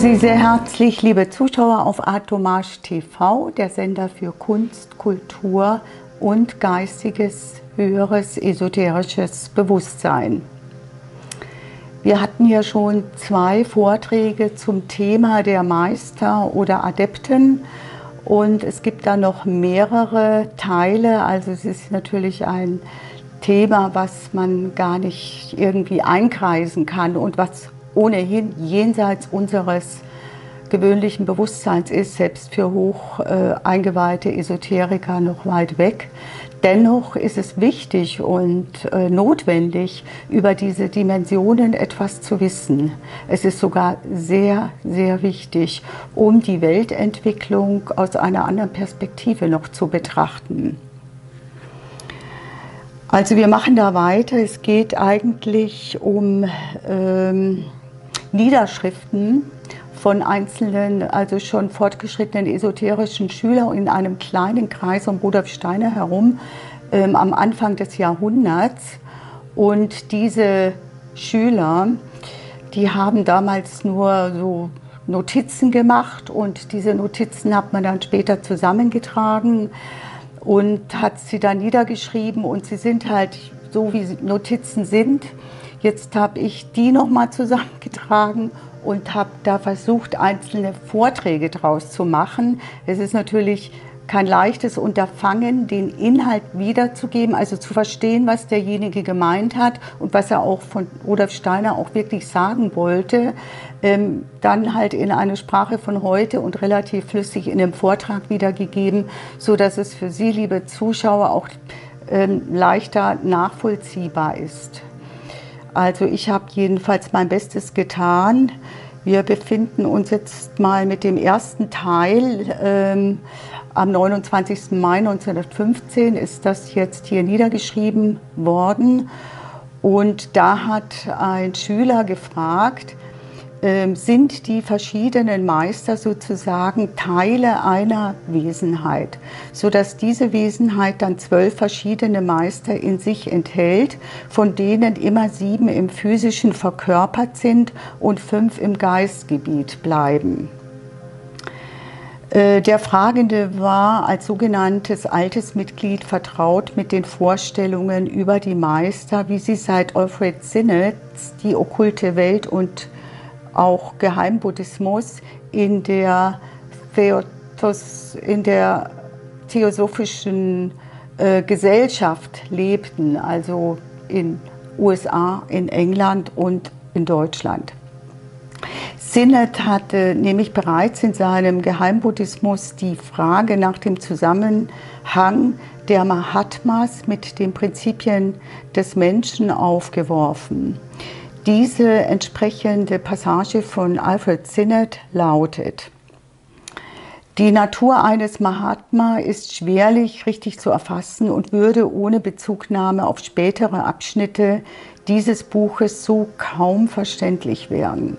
Sie sehr herzlich, liebe Zuschauer auf Atomage TV, der Sender für Kunst, Kultur und geistiges, höheres, esoterisches Bewusstsein. Wir hatten ja schon zwei Vorträge zum Thema der Meister oder Adepten und es gibt da noch mehrere Teile. Also es ist natürlich ein Thema, was man gar nicht irgendwie einkreisen kann und was ohnehin jenseits unseres gewöhnlichen Bewusstseins ist, selbst für hoch äh, eingeweihte Esoteriker noch weit weg. Dennoch ist es wichtig und äh, notwendig, über diese Dimensionen etwas zu wissen. Es ist sogar sehr, sehr wichtig, um die Weltentwicklung aus einer anderen Perspektive noch zu betrachten. Also wir machen da weiter. Es geht eigentlich um ähm, Niederschriften von einzelnen, also schon fortgeschrittenen esoterischen Schülern in einem kleinen Kreis um Rudolf Steiner herum ähm, am Anfang des Jahrhunderts. Und diese Schüler, die haben damals nur so Notizen gemacht und diese Notizen hat man dann später zusammengetragen und hat sie dann niedergeschrieben und sie sind halt so, wie Notizen sind. Jetzt habe ich die nochmal zusammengetragen und habe da versucht, einzelne Vorträge draus zu machen. Es ist natürlich kein leichtes Unterfangen, den Inhalt wiederzugeben, also zu verstehen, was derjenige gemeint hat und was er auch von Rudolf Steiner auch wirklich sagen wollte, ähm, dann halt in eine Sprache von heute und relativ flüssig in dem Vortrag wiedergegeben, so dass es für Sie, liebe Zuschauer, auch ähm, leichter nachvollziehbar ist. Also ich habe jedenfalls mein Bestes getan. Wir befinden uns jetzt mal mit dem ersten Teil. Ähm, am 29. Mai 1915 ist das jetzt hier niedergeschrieben worden. Und da hat ein Schüler gefragt, sind die verschiedenen Meister sozusagen Teile einer Wesenheit, sodass diese Wesenheit dann zwölf verschiedene Meister in sich enthält, von denen immer sieben im physischen verkörpert sind und fünf im Geistgebiet bleiben. Äh, der Fragende war als sogenanntes altes Mitglied vertraut mit den Vorstellungen über die Meister, wie sie seit Alfred Sinnets die okkulte Welt und auch Geheimbuddhismus in der, Theotos, in der theosophischen äh, Gesellschaft lebten, also in USA, in England und in Deutschland. Sinnert hatte nämlich bereits in seinem Geheimbuddhismus die Frage nach dem Zusammenhang der Mahatmas mit den Prinzipien des Menschen aufgeworfen. Diese entsprechende Passage von Alfred Sinnett lautet, die Natur eines Mahatma ist schwerlich richtig zu erfassen und würde ohne Bezugnahme auf spätere Abschnitte dieses Buches so kaum verständlich werden.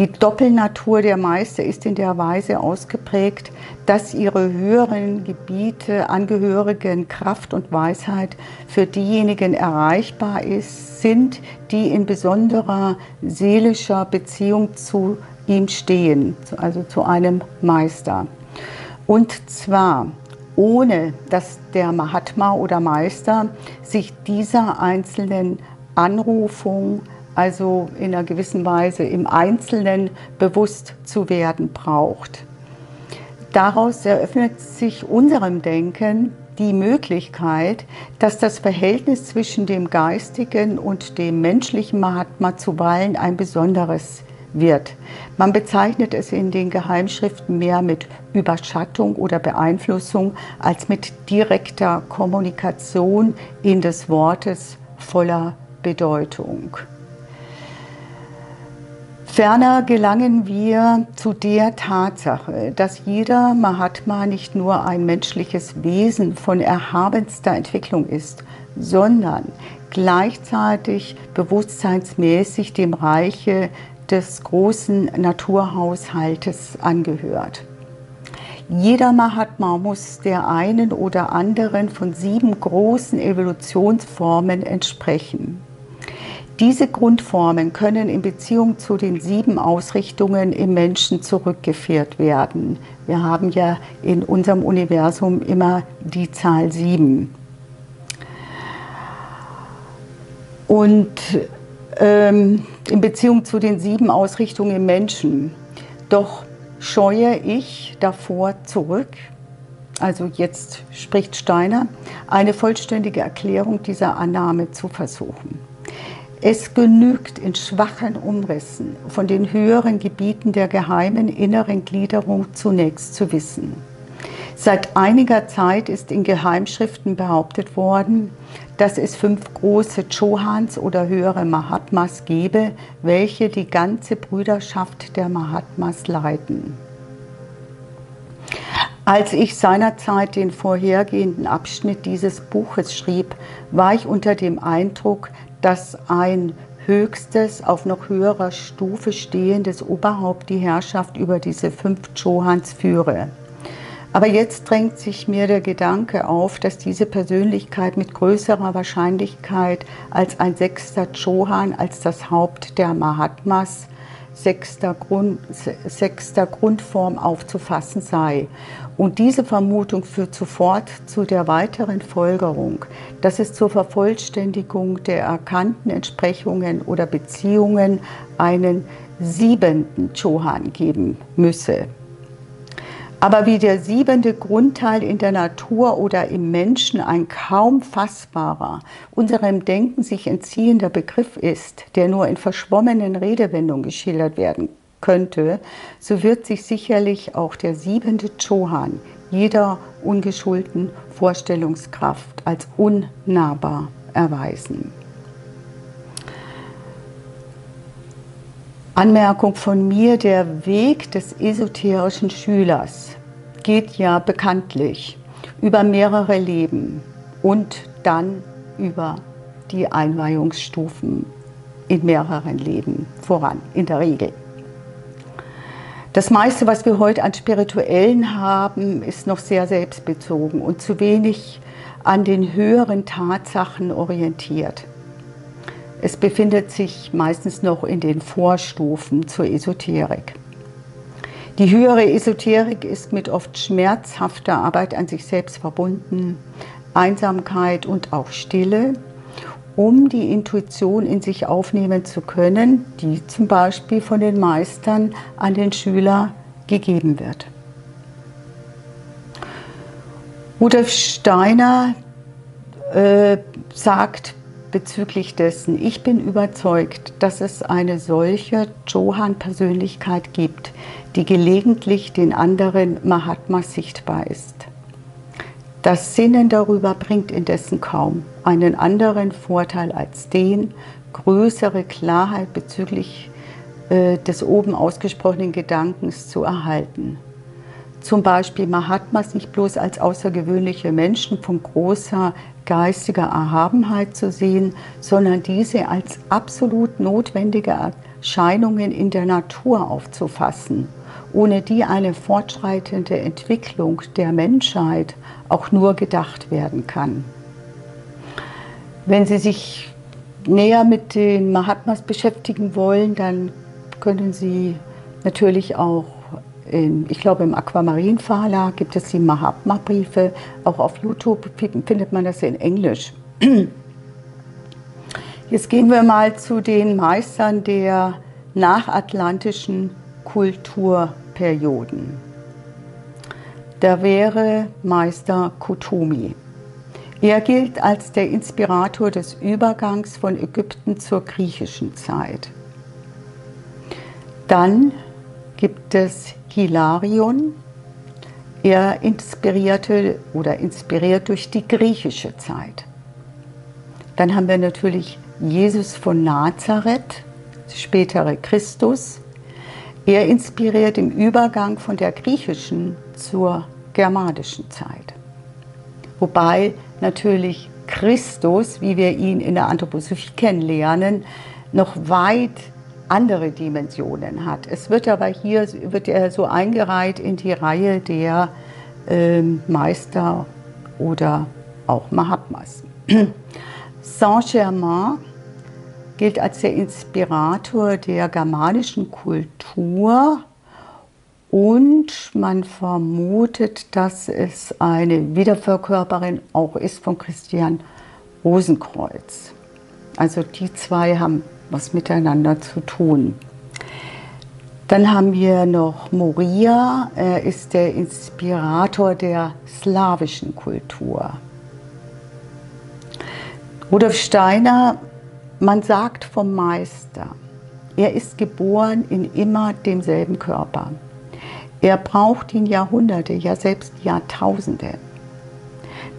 Die Doppelnatur der Meister ist in der Weise ausgeprägt, dass ihre höheren Gebiete angehörigen Kraft und Weisheit für diejenigen erreichbar ist, sind, die in besonderer seelischer Beziehung zu ihm stehen, also zu einem Meister. Und zwar ohne dass der Mahatma oder Meister sich dieser einzelnen Anrufung also in einer gewissen Weise im Einzelnen bewusst zu werden braucht. Daraus eröffnet sich unserem Denken die Möglichkeit, dass das Verhältnis zwischen dem geistigen und dem menschlichen Mahatma zuweilen ein besonderes wird. Man bezeichnet es in den Geheimschriften mehr mit Überschattung oder Beeinflussung als mit direkter Kommunikation in des Wortes voller Bedeutung. Ferner gelangen wir zu der Tatsache, dass jeder Mahatma nicht nur ein menschliches Wesen von erhabenster Entwicklung ist, sondern gleichzeitig bewusstseinsmäßig dem Reiche des großen Naturhaushaltes angehört. Jeder Mahatma muss der einen oder anderen von sieben großen Evolutionsformen entsprechen. Diese Grundformen können in Beziehung zu den sieben Ausrichtungen im Menschen zurückgeführt werden. Wir haben ja in unserem Universum immer die Zahl sieben. Und ähm, in Beziehung zu den sieben Ausrichtungen im Menschen. Doch scheue ich davor zurück, also jetzt spricht Steiner, eine vollständige Erklärung dieser Annahme zu versuchen. Es genügt in schwachen Umrissen von den höheren Gebieten der geheimen inneren Gliederung zunächst zu wissen. Seit einiger Zeit ist in Geheimschriften behauptet worden, dass es fünf große Chohans oder höhere Mahatmas gebe, welche die ganze Brüderschaft der Mahatmas leiten. Als ich seinerzeit den vorhergehenden Abschnitt dieses Buches schrieb, war ich unter dem Eindruck, dass ein höchstes, auf noch höherer Stufe stehendes Oberhaupt die Herrschaft über diese fünf Chohans führe. Aber jetzt drängt sich mir der Gedanke auf, dass diese Persönlichkeit mit größerer Wahrscheinlichkeit als ein sechster Chohan, als das Haupt der Mahatmas, sechster, Grund, sechster Grundform aufzufassen sei. Und diese Vermutung führt sofort zu der weiteren Folgerung, dass es zur Vervollständigung der erkannten Entsprechungen oder Beziehungen einen siebenten Chohan geben müsse. Aber wie der siebente Grundteil in der Natur oder im Menschen ein kaum fassbarer, unserem Denken sich entziehender Begriff ist, der nur in verschwommenen Redewendungen geschildert werden könnte, so wird sich sicherlich auch der siebente Chohan jeder ungeschulten Vorstellungskraft als unnahbar erweisen. Anmerkung von mir, der Weg des esoterischen Schülers geht ja bekanntlich über mehrere Leben und dann über die Einweihungsstufen in mehreren Leben voran, in der Regel. Das meiste, was wir heute an Spirituellen haben, ist noch sehr selbstbezogen und zu wenig an den höheren Tatsachen orientiert. Es befindet sich meistens noch in den Vorstufen zur Esoterik. Die höhere Esoterik ist mit oft schmerzhafter Arbeit an sich selbst verbunden, Einsamkeit und auch Stille, um die Intuition in sich aufnehmen zu können, die zum Beispiel von den Meistern an den Schüler gegeben wird. Rudolf Steiner äh, sagt bezüglich dessen. Ich bin überzeugt, dass es eine solche Johan-Persönlichkeit gibt, die gelegentlich den anderen Mahatmas sichtbar ist. Das Sinnen darüber bringt indessen kaum einen anderen Vorteil als den, größere Klarheit bezüglich äh, des oben ausgesprochenen Gedankens zu erhalten. Zum Beispiel Mahatmas nicht bloß als außergewöhnliche Menschen von großer geistiger Erhabenheit zu sehen, sondern diese als absolut notwendige Erscheinungen in der Natur aufzufassen, ohne die eine fortschreitende Entwicklung der Menschheit auch nur gedacht werden kann. Wenn Sie sich näher mit den Mahatmas beschäftigen wollen, dann können Sie natürlich auch in, ich glaube im Aquamarin Verlag gibt es die Mahatma-Briefe. Auch auf YouTube findet man das in Englisch. Jetzt gehen wir mal zu den Meistern der nachatlantischen Kulturperioden. Da wäre Meister Kutumi. Er gilt als der Inspirator des Übergangs von Ägypten zur griechischen Zeit. Dann gibt es Hilarion. Er inspirierte oder inspiriert durch die griechische Zeit. Dann haben wir natürlich Jesus von Nazareth, spätere Christus. Er inspiriert im Übergang von der griechischen zur germanischen Zeit. Wobei natürlich Christus, wie wir ihn in der Anthroposophie kennenlernen, noch weit andere Dimensionen hat. Es wird aber hier wird er so eingereiht in die Reihe der äh, Meister oder auch Mahatmas. Saint-Germain gilt als der Inspirator der germanischen Kultur und man vermutet, dass es eine Wiederverkörperin auch ist von Christian Rosenkreuz. Also die zwei haben was miteinander zu tun. Dann haben wir noch Moria, er ist der Inspirator der slawischen Kultur. Rudolf Steiner, man sagt vom Meister, er ist geboren in immer demselben Körper. Er braucht ihn Jahrhunderte, ja selbst Jahrtausende.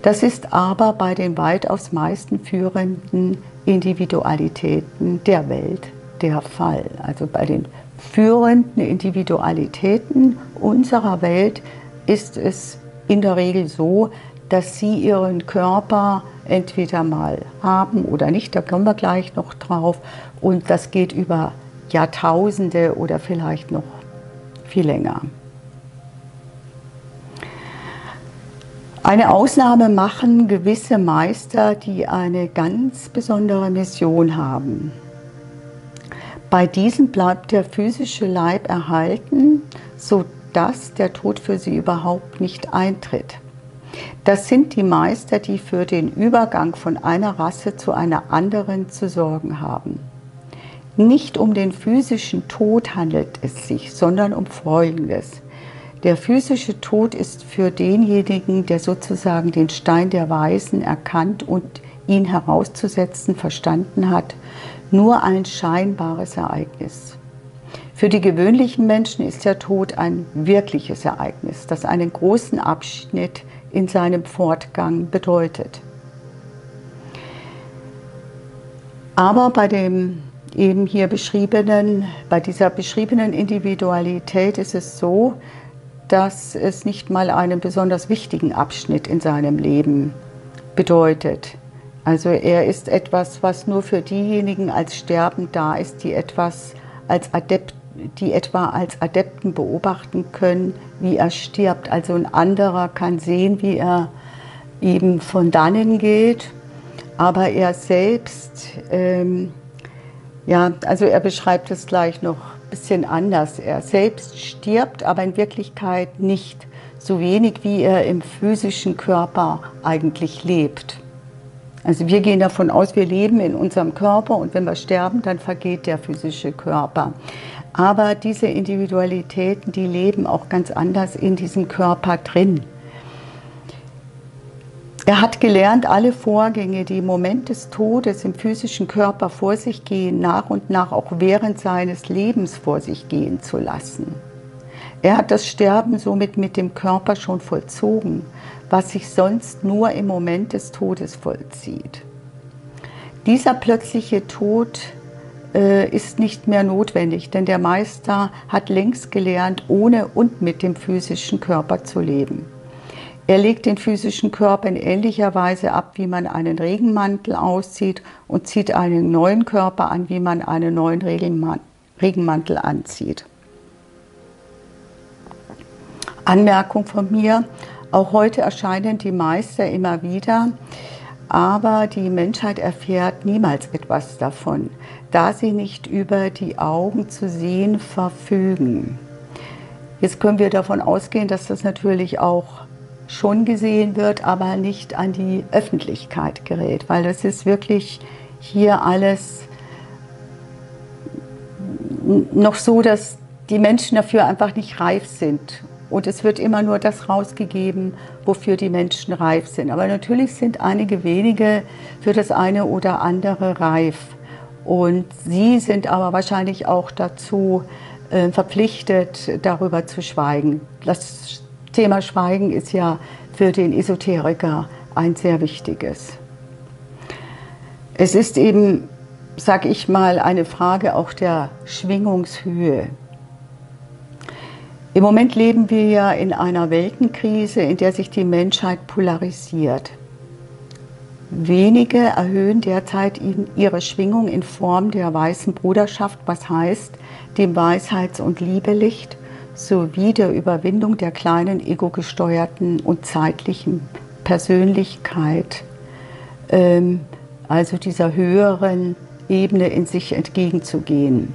Das ist aber bei den weitaus meisten führenden Individualitäten der Welt der Fall. Also bei den führenden Individualitäten unserer Welt ist es in der Regel so, dass sie ihren Körper entweder mal haben oder nicht, da kommen wir gleich noch drauf. Und das geht über Jahrtausende oder vielleicht noch viel länger. Eine Ausnahme machen gewisse Meister, die eine ganz besondere Mission haben. Bei diesen bleibt der physische Leib erhalten, sodass der Tod für sie überhaupt nicht eintritt. Das sind die Meister, die für den Übergang von einer Rasse zu einer anderen zu sorgen haben. Nicht um den physischen Tod handelt es sich, sondern um Folgendes. Der physische Tod ist für denjenigen, der sozusagen den Stein der Weisen erkannt und ihn herauszusetzen verstanden hat, nur ein scheinbares Ereignis. Für die gewöhnlichen Menschen ist der Tod ein wirkliches Ereignis, das einen großen Abschnitt in seinem Fortgang bedeutet. Aber bei dem eben hier beschriebenen, bei dieser beschriebenen Individualität ist es so, dass es nicht mal einen besonders wichtigen Abschnitt in seinem Leben bedeutet. Also er ist etwas, was nur für diejenigen als sterbend da ist, die etwas als Adept, die etwa als Adepten beobachten können, wie er stirbt. Also ein anderer kann sehen, wie er eben von dannen geht, aber er selbst, ähm, ja, also er beschreibt es gleich noch bisschen anders. Er selbst stirbt, aber in Wirklichkeit nicht so wenig, wie er im physischen Körper eigentlich lebt. Also wir gehen davon aus, wir leben in unserem Körper und wenn wir sterben, dann vergeht der physische Körper. Aber diese Individualitäten, die leben auch ganz anders in diesem Körper drin. Er hat gelernt, alle Vorgänge, die im Moment des Todes im physischen Körper vor sich gehen, nach und nach auch während seines Lebens vor sich gehen zu lassen. Er hat das Sterben somit mit dem Körper schon vollzogen, was sich sonst nur im Moment des Todes vollzieht. Dieser plötzliche Tod äh, ist nicht mehr notwendig, denn der Meister hat längst gelernt, ohne und mit dem physischen Körper zu leben. Er legt den physischen Körper in ähnlicher Weise ab, wie man einen Regenmantel auszieht und zieht einen neuen Körper an, wie man einen neuen Regenmantel anzieht. Anmerkung von mir, auch heute erscheinen die Meister immer wieder, aber die Menschheit erfährt niemals etwas davon, da sie nicht über die Augen zu sehen verfügen. Jetzt können wir davon ausgehen, dass das natürlich auch schon gesehen wird, aber nicht an die Öffentlichkeit gerät, weil das ist wirklich hier alles noch so, dass die Menschen dafür einfach nicht reif sind. Und es wird immer nur das rausgegeben, wofür die Menschen reif sind. Aber natürlich sind einige wenige für das eine oder andere reif. Und sie sind aber wahrscheinlich auch dazu äh, verpflichtet, darüber zu schweigen. Das Thema Schweigen ist ja für den Esoteriker ein sehr wichtiges. Es ist eben, sag ich mal, eine Frage auch der Schwingungshöhe. Im Moment leben wir ja in einer Weltenkrise, in der sich die Menschheit polarisiert. Wenige erhöhen derzeit ihre Schwingung in Form der weißen Bruderschaft, was heißt dem Weisheits- und Liebelicht, sowie der Überwindung der kleinen ego-gesteuerten und zeitlichen Persönlichkeit, ähm, also dieser höheren Ebene in sich entgegenzugehen.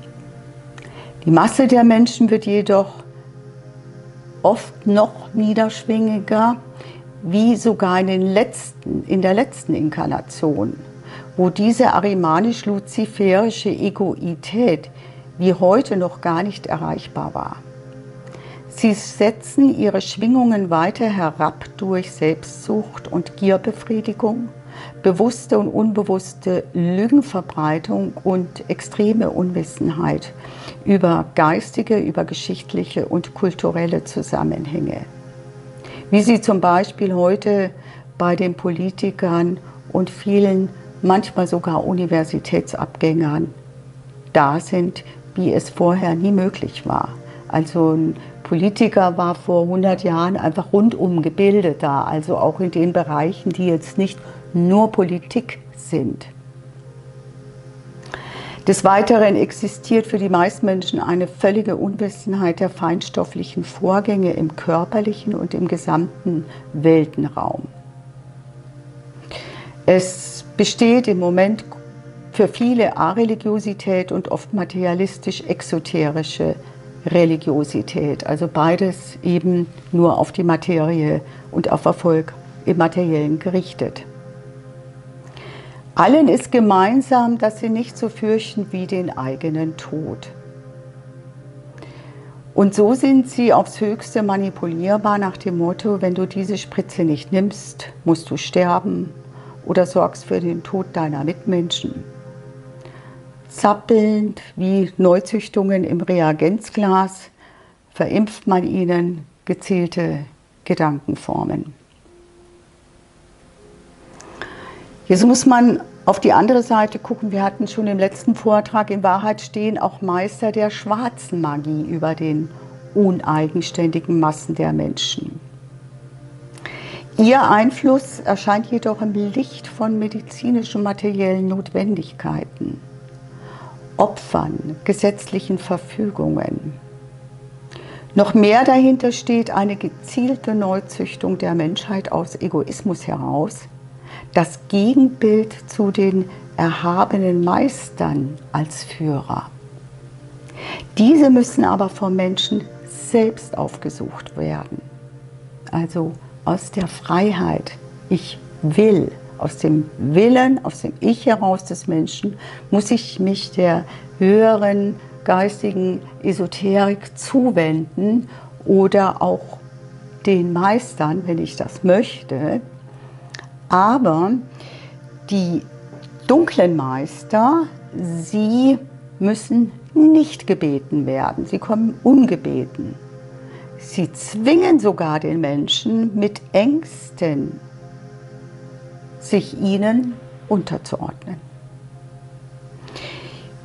Die Masse der Menschen wird jedoch oft noch niederschwingiger, wie sogar in, den letzten, in der letzten Inkarnation, wo diese arimanisch-luziferische Egoität wie heute noch gar nicht erreichbar war. Sie setzen ihre Schwingungen weiter herab durch Selbstsucht und Gierbefriedigung, bewusste und unbewusste Lügenverbreitung und extreme Unwissenheit über geistige, über geschichtliche und kulturelle Zusammenhänge. Wie sie zum Beispiel heute bei den Politikern und vielen, manchmal sogar Universitätsabgängern da sind, wie es vorher nie möglich war. Also Politiker war vor 100 Jahren einfach rundum gebildet da, also auch in den Bereichen, die jetzt nicht nur Politik sind. Des Weiteren existiert für die meisten Menschen eine völlige Unwissenheit der feinstofflichen Vorgänge im körperlichen und im gesamten Weltenraum. Es besteht im Moment für viele Areligiosität und oft materialistisch-exoterische Religiosität, also beides eben nur auf die Materie und auf Erfolg im Materiellen gerichtet. Allen ist gemeinsam, dass sie nicht so fürchten wie den eigenen Tod. Und so sind sie aufs höchste manipulierbar nach dem Motto, wenn du diese Spritze nicht nimmst, musst du sterben oder sorgst für den Tod deiner Mitmenschen. Zappelnd wie Neuzüchtungen im Reagenzglas verimpft man ihnen gezielte Gedankenformen. Jetzt muss man auf die andere Seite gucken. Wir hatten schon im letzten Vortrag, in Wahrheit stehen auch Meister der schwarzen Magie über den uneigenständigen Massen der Menschen. Ihr Einfluss erscheint jedoch im Licht von medizinischen materiellen Notwendigkeiten, Opfern, gesetzlichen Verfügungen. Noch mehr dahinter steht eine gezielte Neuzüchtung der Menschheit aus Egoismus heraus, das Gegenbild zu den erhabenen Meistern als Führer. Diese müssen aber vom Menschen selbst aufgesucht werden. Also aus der Freiheit, ich will, aus dem Willen, aus dem Ich heraus des Menschen, muss ich mich der höheren geistigen Esoterik zuwenden oder auch den Meistern, wenn ich das möchte, aber die dunklen Meister, sie müssen nicht gebeten werden, sie kommen ungebeten. Sie zwingen sogar den Menschen mit Ängsten, sich ihnen unterzuordnen.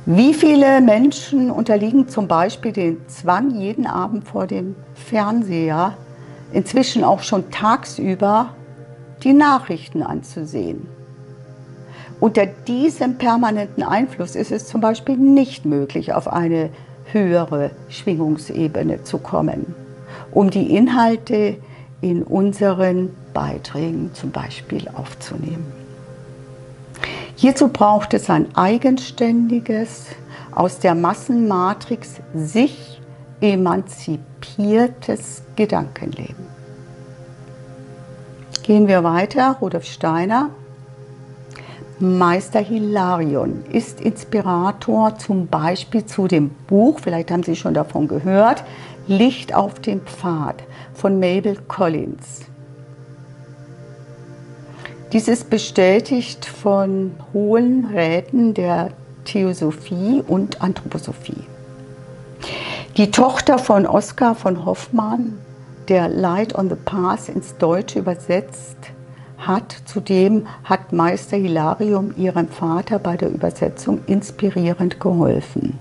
Wie viele Menschen unterliegen zum Beispiel dem Zwang, jeden Abend vor dem Fernseher, inzwischen auch schon tagsüber, die Nachrichten anzusehen. Unter diesem permanenten Einfluss ist es zum Beispiel nicht möglich, auf eine höhere Schwingungsebene zu kommen, um die Inhalte in unseren Beiträgen zum Beispiel aufzunehmen. Hierzu braucht es ein eigenständiges, aus der Massenmatrix sich emanzipiertes Gedankenleben. Gehen wir weiter, Rudolf Steiner. Meister Hilarion ist Inspirator zum Beispiel zu dem Buch, vielleicht haben Sie schon davon gehört, Licht auf dem Pfad von Mabel Collins. Dies ist bestätigt von hohen Räten der Theosophie und Anthroposophie. Die Tochter von Oskar von Hoffmann der Light on the Path ins Deutsche übersetzt hat. Zudem hat Meister Hilarium ihrem Vater bei der Übersetzung inspirierend geholfen.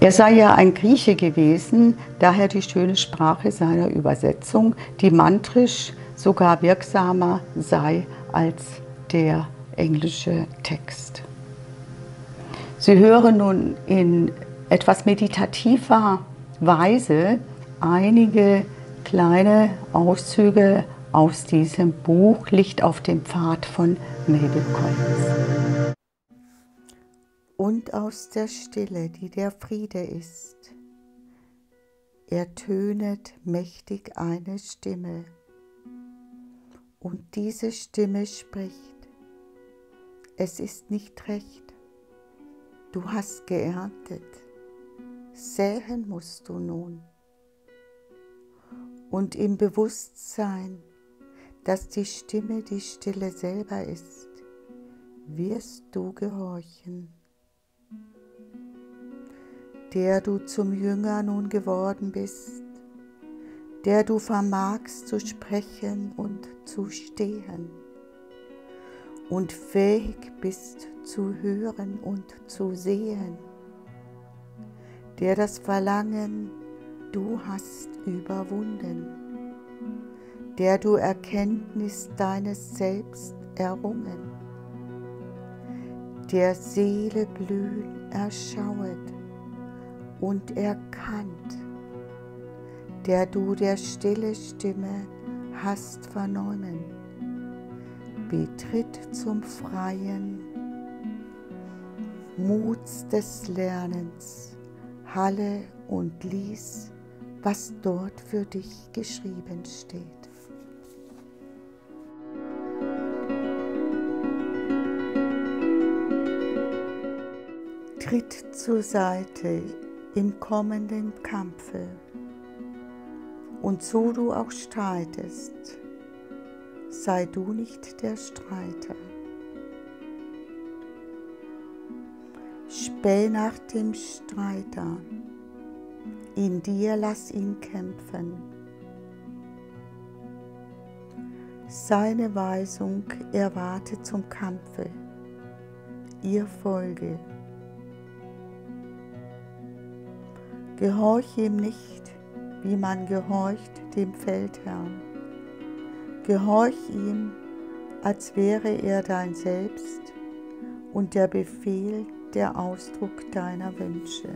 Er sei ja ein Grieche gewesen, daher die schöne Sprache seiner Übersetzung, die mantrisch sogar wirksamer sei als der englische Text. Sie hören nun in etwas meditativer Weise einige kleine Auszüge aus diesem Buch Licht auf dem Pfad von Mabel Collins. und aus der Stille, die der Friede ist, ertönet mächtig eine Stimme. Und diese Stimme spricht, es ist nicht recht, du hast geerntet, säen musst du nun. Und im Bewusstsein, dass die Stimme die Stille selber ist, wirst du gehorchen. Der du zum Jünger nun geworden bist, der du vermagst zu sprechen und zu stehen. Und fähig bist zu hören und zu sehen, der das Verlangen du hast überwunden, der du Erkenntnis deines Selbst errungen, der Seele blühen erschauet, und erkannt, der du der stille Stimme hast vernommen, betritt zum freien Muts des Lernens, Halle und lies, was dort für dich geschrieben steht. Tritt zur Seite im kommenden Kampfe. Und so du auch streitest, sei du nicht der Streiter. Späh nach dem Streiter, in dir lass ihn kämpfen. Seine Weisung erwarte zum Kampfe, ihr Folge Gehorch ihm nicht, wie man gehorcht dem Feldherrn. Gehorch ihm, als wäre er dein Selbst und der Befehl der Ausdruck deiner Wünsche.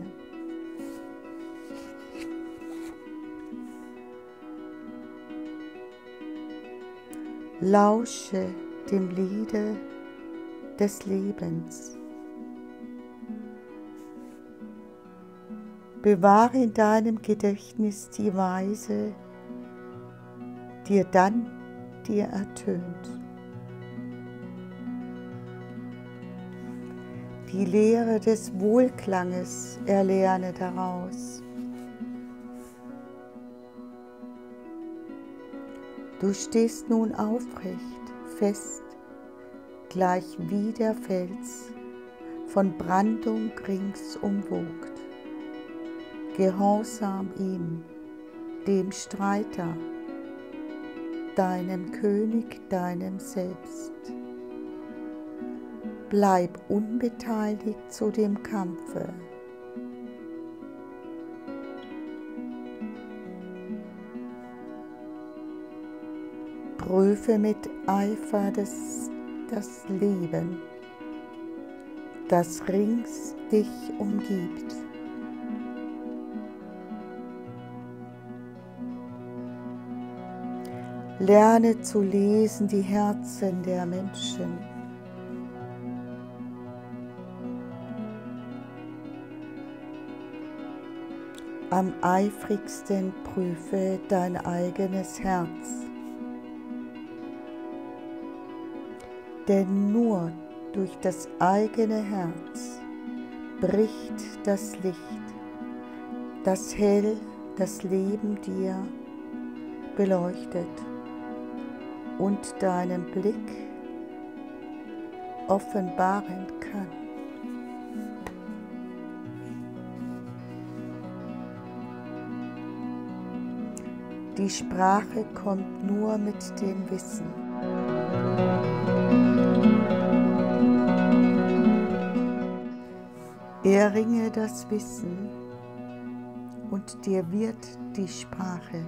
Lausche dem Liede des Lebens. Bewahre in deinem Gedächtnis die Weise, dir dann dir ertönt. Die Lehre des Wohlklanges erlerne daraus. Du stehst nun aufrecht, fest, gleich wie der Fels, von Brandung rings umwogt gehorsam ihm, dem Streiter, deinem König, deinem Selbst. Bleib unbeteiligt zu dem Kampfe. Prüfe mit Eifer das, das Leben, das rings dich umgibt. Lerne zu lesen die Herzen der Menschen. Am eifrigsten prüfe dein eigenes Herz. Denn nur durch das eigene Herz bricht das Licht, das hell das Leben dir beleuchtet und deinen Blick offenbaren kann. Die Sprache kommt nur mit dem Wissen. Erringe das Wissen und dir wird die Sprache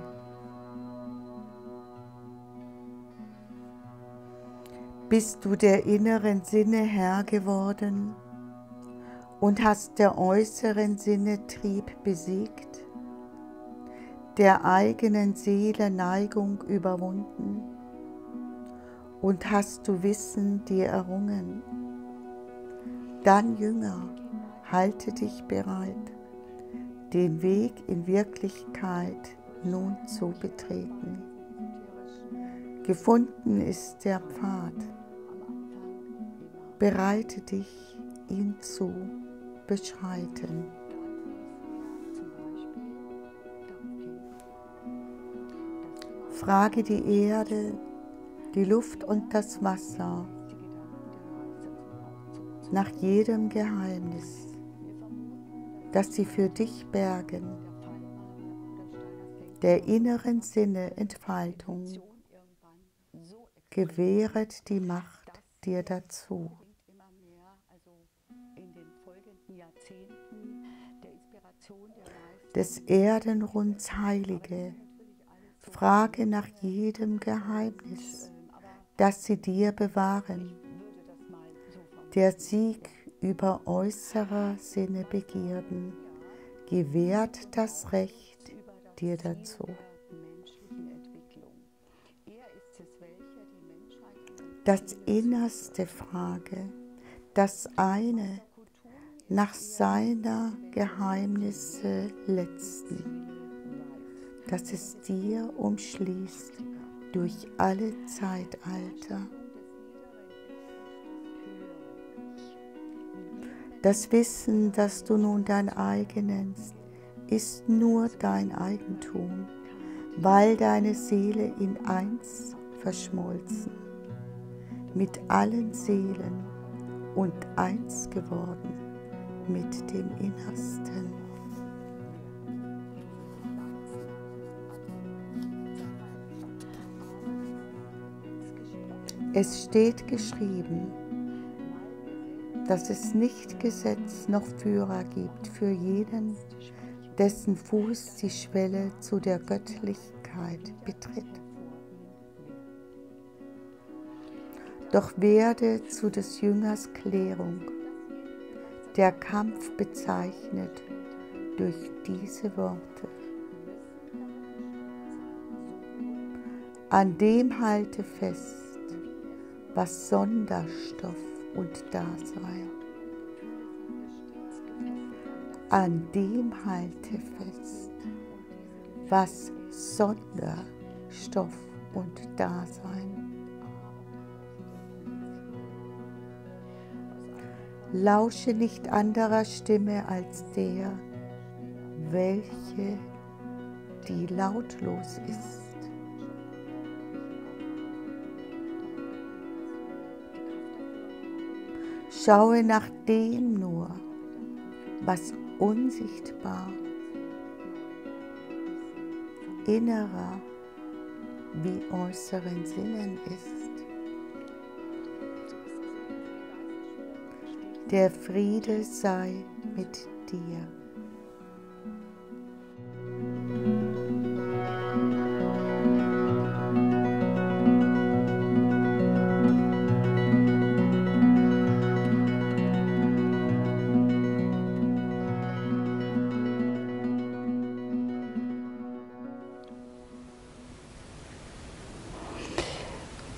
Bist du der inneren Sinne Herr geworden und hast der äußeren Sinne Trieb besiegt, der eigenen Seele Neigung überwunden und hast du Wissen dir errungen? Dann Jünger, halte dich bereit, den Weg in Wirklichkeit nun zu betreten. Gefunden ist der Pfad. Bereite dich, ihn zu beschreiten. Frage die Erde, die Luft und das Wasser nach jedem Geheimnis, das sie für dich bergen, der inneren Sinne Entfaltung, gewähret die Macht dir dazu. Des Erdenrunds Heilige, frage nach jedem Geheimnis, das sie dir bewahren der Sieg über äußerer Sinne Begierden gewährt das Recht dir dazu. Das Innerste frage, das eine nach seiner Geheimnisse letzten, das es dir umschließt durch alle Zeitalter. Das Wissen, das du nun dein eigen nennst, ist nur dein Eigentum, weil deine Seele in eins verschmolzen, mit allen Seelen und eins geworden mit dem Innersten. Es steht geschrieben, dass es nicht Gesetz noch Führer gibt für jeden, dessen Fuß die Schwelle zu der Göttlichkeit betritt. Doch werde zu des Jüngers Klärung der Kampf bezeichnet durch diese Worte. An dem halte fest, was Sonderstoff und Dasein. An dem halte fest, was Sonderstoff und Dasein. Lausche nicht anderer Stimme als der, welche die lautlos ist. Schaue nach dem nur, was unsichtbar, innerer wie äußeren Sinnen ist. Der Friede sei mit dir.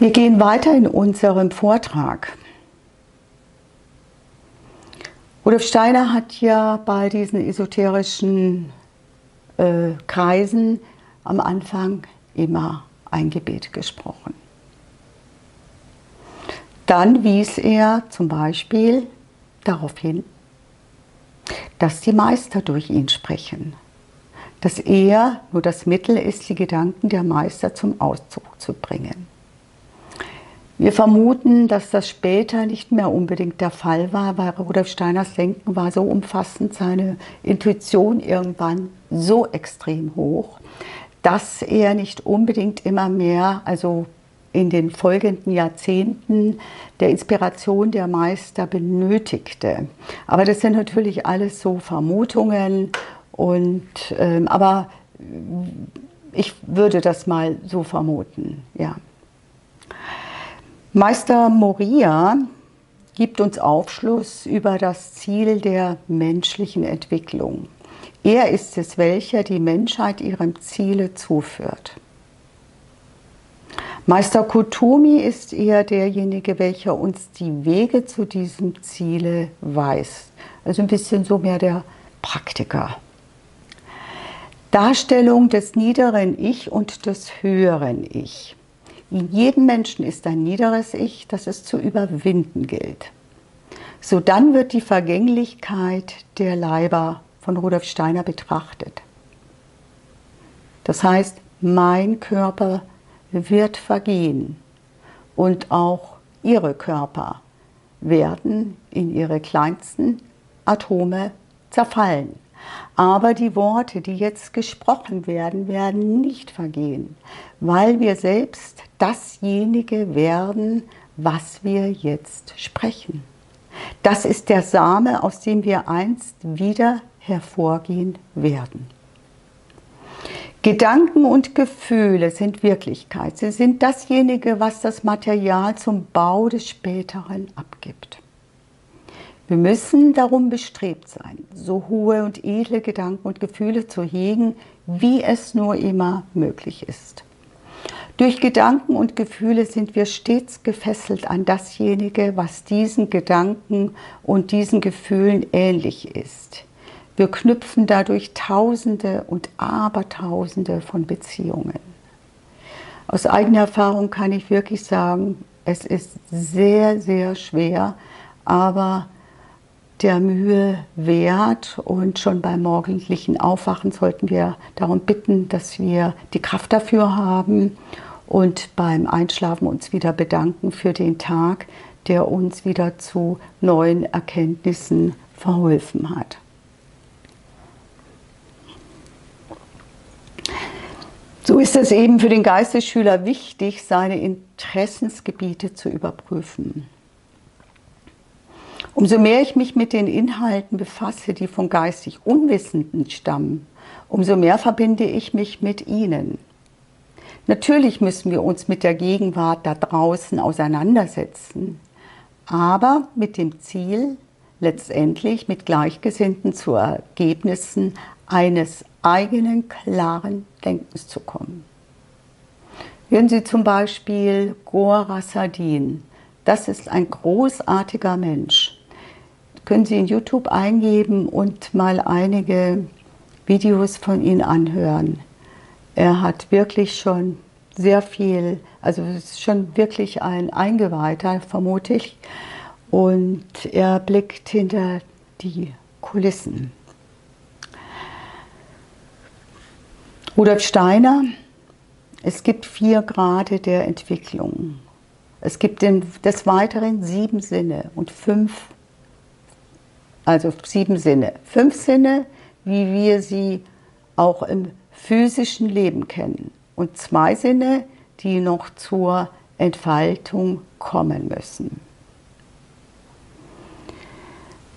Wir gehen weiter in unserem Vortrag. Rudolf Steiner hat ja bei diesen esoterischen äh, Kreisen am Anfang immer ein Gebet gesprochen. Dann wies er zum Beispiel darauf hin, dass die Meister durch ihn sprechen, dass er nur das Mittel ist, die Gedanken der Meister zum Ausdruck zu bringen. Wir vermuten, dass das später nicht mehr unbedingt der Fall war, weil Rudolf Steiners Denken war so umfassend, seine Intuition irgendwann so extrem hoch, dass er nicht unbedingt immer mehr, also in den folgenden Jahrzehnten der Inspiration der Meister benötigte. Aber das sind natürlich alles so Vermutungen und ähm, aber ich würde das mal so vermuten, ja. Meister Moria gibt uns Aufschluss über das Ziel der menschlichen Entwicklung. Er ist es, welcher die Menschheit ihrem Ziele zuführt. Meister Kotomi ist eher derjenige, welcher uns die Wege zu diesem Ziele weist. Also ein bisschen so mehr der Praktiker. Darstellung des niederen Ich und des höheren Ich. In jedem Menschen ist ein niederes Ich, das es zu überwinden gilt. So dann wird die Vergänglichkeit der Leiber von Rudolf Steiner betrachtet. Das heißt, mein Körper wird vergehen und auch ihre Körper werden in ihre kleinsten Atome zerfallen. Aber die Worte, die jetzt gesprochen werden, werden nicht vergehen, weil wir selbst dasjenige werden, was wir jetzt sprechen. Das ist der Same, aus dem wir einst wieder hervorgehen werden. Gedanken und Gefühle sind Wirklichkeit. Sie sind dasjenige, was das Material zum Bau des Späteren abgibt. Wir müssen darum bestrebt sein, so hohe und edle Gedanken und Gefühle zu hegen, wie es nur immer möglich ist. Durch Gedanken und Gefühle sind wir stets gefesselt an dasjenige, was diesen Gedanken und diesen Gefühlen ähnlich ist. Wir knüpfen dadurch Tausende und Abertausende von Beziehungen. Aus eigener Erfahrung kann ich wirklich sagen, es ist sehr, sehr schwer, aber der Mühe wert. Und schon beim morgendlichen Aufwachen sollten wir darum bitten, dass wir die Kraft dafür haben und beim Einschlafen uns wieder bedanken für den Tag, der uns wieder zu neuen Erkenntnissen verholfen hat. So ist es eben für den Geistesschüler wichtig, seine Interessensgebiete zu überprüfen. Umso mehr ich mich mit den Inhalten befasse, die von geistig Unwissenden stammen, umso mehr verbinde ich mich mit ihnen. Natürlich müssen wir uns mit der Gegenwart da draußen auseinandersetzen, aber mit dem Ziel, letztendlich mit Gleichgesinnten zu Ergebnissen eines eigenen klaren Denkens zu kommen. Hören Sie zum Beispiel Gora Sardin. Das ist ein großartiger Mensch. Können Sie in YouTube eingeben und mal einige Videos von ihm anhören. Er hat wirklich schon sehr viel, also ist schon wirklich ein Eingeweihter, vermute ich. Und er blickt hinter die Kulissen. Rudolf Steiner, es gibt vier Grade der Entwicklung. Es gibt des Weiteren sieben Sinne und fünf, also sieben Sinne. Fünf Sinne, wie wir sie auch im physischen Leben kennen. Und zwei Sinne, die noch zur Entfaltung kommen müssen.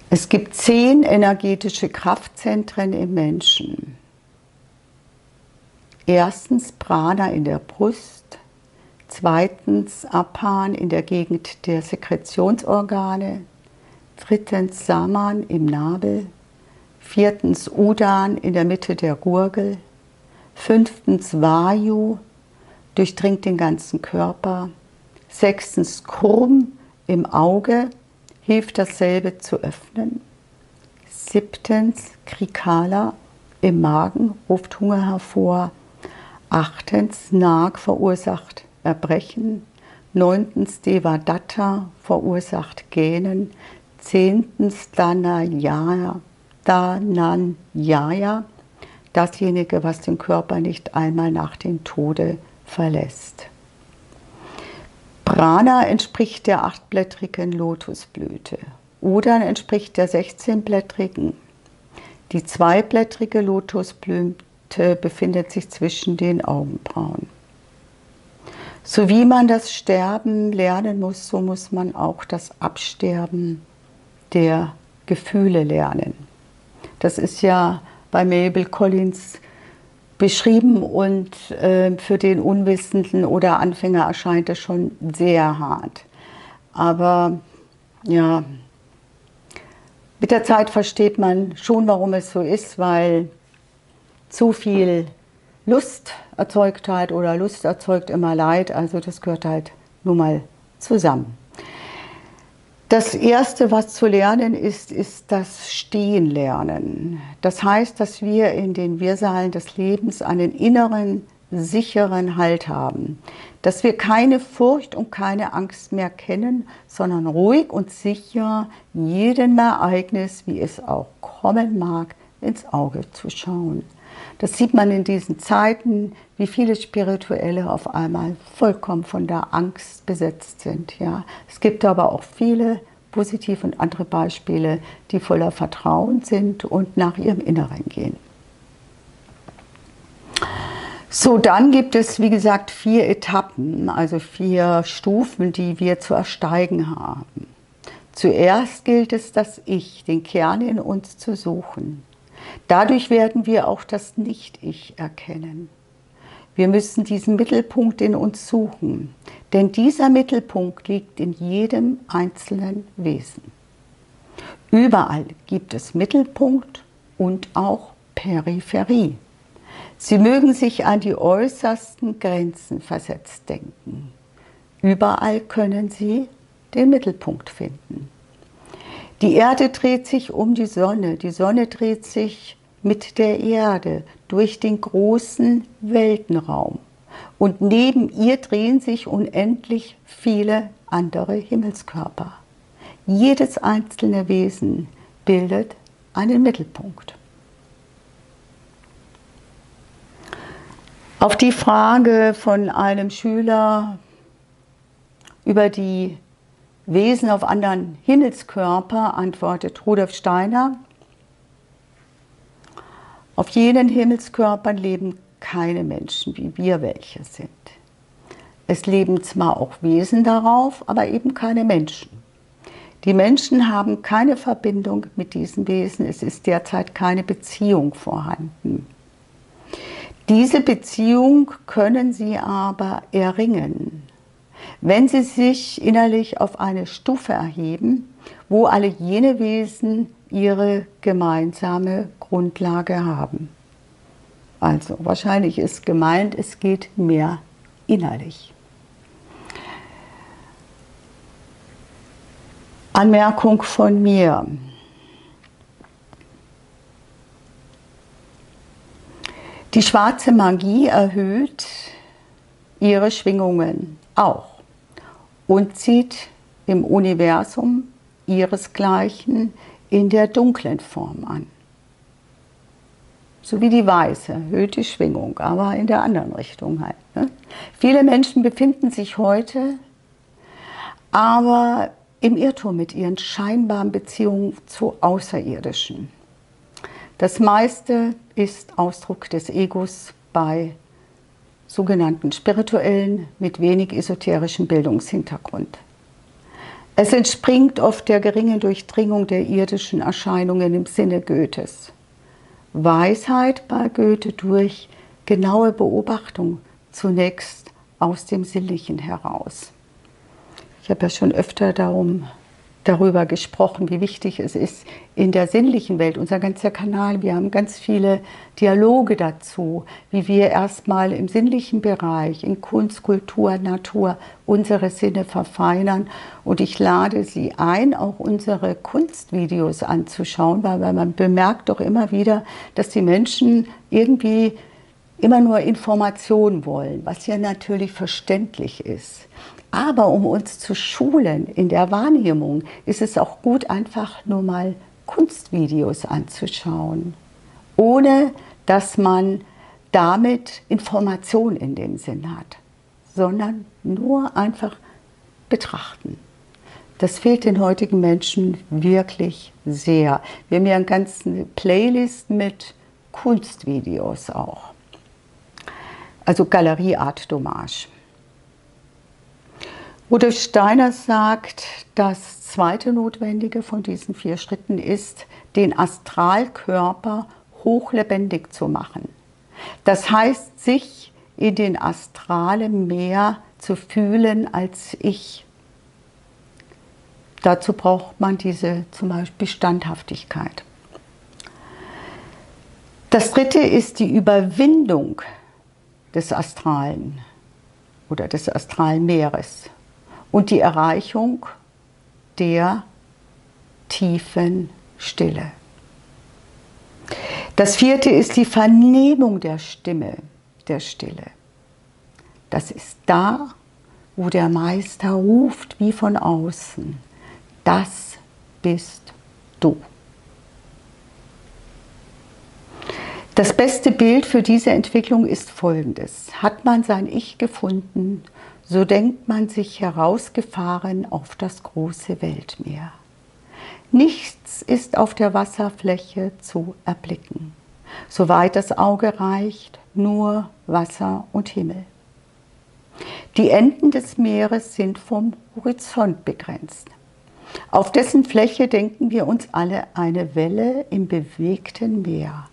Es gibt zehn energetische Kraftzentren im Menschen. Erstens Prana in der Brust, zweitens Apan in der Gegend der Sekretionsorgane, drittens Saman im Nabel, viertens Udan in der Mitte der Gurgel, fünftens Vayu durchdringt den ganzen Körper, sechstens Kurm im Auge hilft dasselbe zu öffnen, siebtens Krikala im Magen ruft Hunger hervor, Achtens, Nag verursacht Erbrechen. Neuntens, Devadatta verursacht Gähnen. Zehntens, Danayaya, Dananyaya, dasjenige, was den Körper nicht einmal nach dem Tode verlässt. Prana entspricht der achtblättrigen Lotusblüte. Udan entspricht der 16-blättrigen. Die zweiblättrige Lotusblüte befindet sich zwischen den Augenbrauen. So wie man das Sterben lernen muss, so muss man auch das Absterben der Gefühle lernen. Das ist ja bei Mabel Collins beschrieben und äh, für den Unwissenden oder Anfänger erscheint es schon sehr hart. Aber ja, mit der Zeit versteht man schon, warum es so ist, weil zu viel Lust erzeugt halt oder Lust erzeugt immer Leid, also das gehört halt nun mal zusammen. Das Erste, was zu lernen ist, ist das Stehenlernen. Das heißt, dass wir in den Wirrsalen des Lebens einen inneren, sicheren Halt haben. Dass wir keine Furcht und keine Angst mehr kennen, sondern ruhig und sicher jedem Ereignis, wie es auch kommen mag, ins Auge zu schauen. Das sieht man in diesen Zeiten, wie viele Spirituelle auf einmal vollkommen von der Angst besetzt sind. Ja. Es gibt aber auch viele positive und andere Beispiele, die voller Vertrauen sind und nach ihrem Inneren gehen. So, dann gibt es, wie gesagt, vier Etappen, also vier Stufen, die wir zu ersteigen haben. Zuerst gilt es, das Ich, den Kern in uns zu suchen. Dadurch werden wir auch das Nicht-Ich erkennen. Wir müssen diesen Mittelpunkt in uns suchen, denn dieser Mittelpunkt liegt in jedem einzelnen Wesen. Überall gibt es Mittelpunkt und auch Peripherie. Sie mögen sich an die äußersten Grenzen versetzt denken. Überall können Sie den Mittelpunkt finden. Die Erde dreht sich um die Sonne, die Sonne dreht sich mit der Erde durch den großen Weltenraum. Und neben ihr drehen sich unendlich viele andere Himmelskörper. Jedes einzelne Wesen bildet einen Mittelpunkt. Auf die Frage von einem Schüler über die Wesen auf anderen Himmelskörper antwortet Rudolf Steiner, auf jenen Himmelskörpern leben keine Menschen, wie wir welche sind. Es leben zwar auch Wesen darauf, aber eben keine Menschen. Die Menschen haben keine Verbindung mit diesen Wesen, es ist derzeit keine Beziehung vorhanden. Diese Beziehung können sie aber erringen, wenn sie sich innerlich auf eine Stufe erheben, wo alle jene Wesen ihre gemeinsame Grundlage haben. Also wahrscheinlich ist gemeint, es geht mehr innerlich. Anmerkung von mir. Die schwarze Magie erhöht ihre Schwingungen auch und zieht im Universum ihresgleichen in der dunklen Form an. So wie die weiße erhöht die Schwingung, aber in der anderen Richtung halt. Ne? Viele Menschen befinden sich heute aber im Irrtum mit ihren scheinbaren Beziehungen zu Außerirdischen. Das meiste ist Ausdruck des Egos bei sogenannten Spirituellen mit wenig esoterischem Bildungshintergrund. Es entspringt oft der geringen Durchdringung der irdischen Erscheinungen im Sinne Goethes. Weisheit bei Goethe durch genaue Beobachtung zunächst aus dem Sinnlichen heraus. Ich habe ja schon öfter darum darüber gesprochen, wie wichtig es ist in der sinnlichen Welt, unser ganzer Kanal, wir haben ganz viele Dialoge dazu, wie wir erstmal im sinnlichen Bereich, in Kunst, Kultur, Natur unsere Sinne verfeinern. Und ich lade Sie ein, auch unsere Kunstvideos anzuschauen, weil man bemerkt doch immer wieder, dass die Menschen irgendwie immer nur Informationen wollen, was ja natürlich verständlich ist. Aber um uns zu schulen in der Wahrnehmung, ist es auch gut, einfach nur mal Kunstvideos anzuschauen, ohne dass man damit Information in dem Sinn hat, sondern nur einfach betrachten. Das fehlt den heutigen Menschen wirklich sehr. Wir haben ja eine ganze Playlist mit Kunstvideos auch. Also Galerieart Dommage. Rudolf Steiner sagt, das zweite Notwendige von diesen vier Schritten ist, den Astralkörper hochlebendig zu machen. Das heißt, sich in den astralen Meer zu fühlen als ich. Dazu braucht man diese zum Beispiel Standhaftigkeit. Das dritte ist die Überwindung des Astralen oder des astralen Meeres und die Erreichung der tiefen Stille. Das vierte ist die Vernehmung der Stimme der Stille. Das ist da, wo der Meister ruft wie von außen. Das bist du. Das beste Bild für diese Entwicklung ist folgendes. Hat man sein Ich gefunden, so denkt man sich herausgefahren auf das große Weltmeer. Nichts ist auf der Wasserfläche zu erblicken. Soweit das Auge reicht, nur Wasser und Himmel. Die Enden des Meeres sind vom Horizont begrenzt. Auf dessen Fläche denken wir uns alle eine Welle im bewegten Meer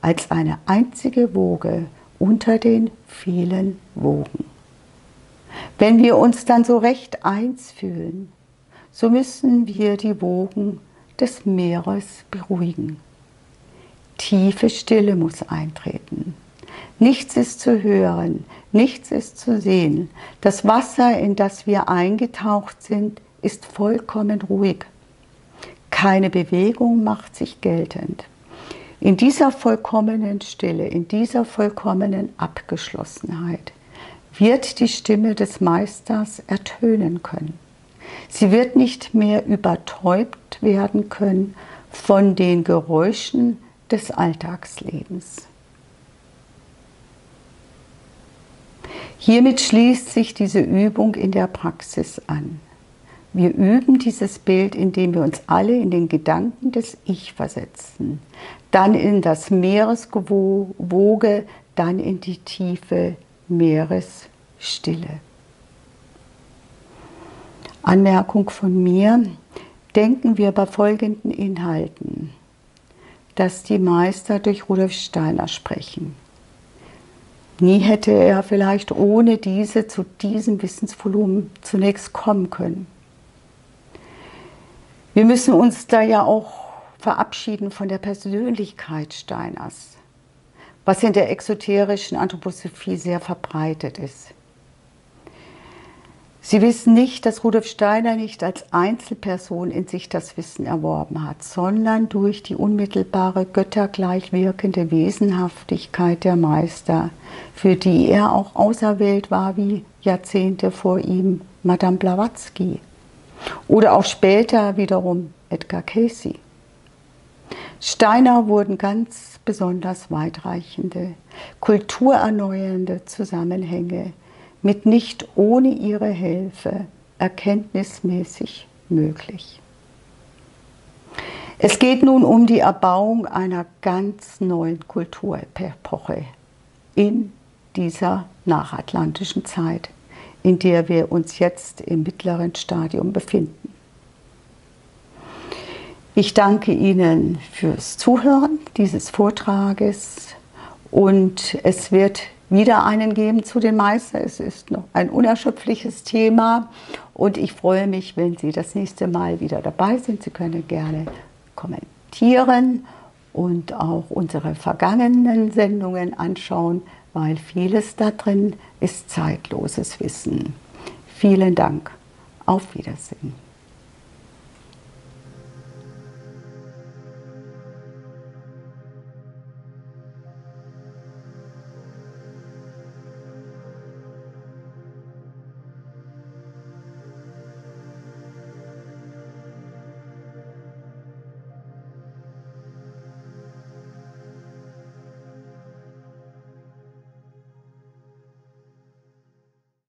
als eine einzige Woge unter den vielen Wogen. Wenn wir uns dann so recht eins fühlen, so müssen wir die Wogen des Meeres beruhigen. Tiefe Stille muss eintreten. Nichts ist zu hören, nichts ist zu sehen. Das Wasser, in das wir eingetaucht sind, ist vollkommen ruhig. Keine Bewegung macht sich geltend. In dieser vollkommenen Stille, in dieser vollkommenen Abgeschlossenheit wird die Stimme des Meisters ertönen können. Sie wird nicht mehr übertäubt werden können von den Geräuschen des Alltagslebens. Hiermit schließt sich diese Übung in der Praxis an. Wir üben dieses Bild, indem wir uns alle in den Gedanken des Ich versetzen, dann in das Meereswoge, dann in die tiefe Meeresstille. Anmerkung von mir, denken wir bei folgenden Inhalten, dass die Meister durch Rudolf Steiner sprechen. Nie hätte er vielleicht ohne diese zu diesem Wissensvolumen zunächst kommen können. Wir müssen uns da ja auch verabschieden von der Persönlichkeit Steiners, was in der exoterischen Anthroposophie sehr verbreitet ist. Sie wissen nicht, dass Rudolf Steiner nicht als Einzelperson in sich das Wissen erworben hat, sondern durch die unmittelbare göttergleich wirkende Wesenhaftigkeit der Meister, für die er auch auserwählt war wie Jahrzehnte vor ihm Madame Blavatsky oder auch später wiederum Edgar Casey. Steiner wurden ganz besonders weitreichende, kulturerneuernde Zusammenhänge mit nicht ohne ihre Hilfe erkenntnismäßig möglich. Es geht nun um die Erbauung einer ganz neuen Kulturepoche in dieser nachatlantischen Zeit in der wir uns jetzt im mittleren Stadium befinden. Ich danke Ihnen fürs Zuhören dieses Vortrages und es wird wieder einen geben zu den Meister. Es ist noch ein unerschöpfliches Thema und ich freue mich, wenn Sie das nächste Mal wieder dabei sind. Sie können gerne kommentieren und auch unsere vergangenen Sendungen anschauen weil vieles da drin ist zeitloses Wissen. Vielen Dank. Auf Wiedersehen.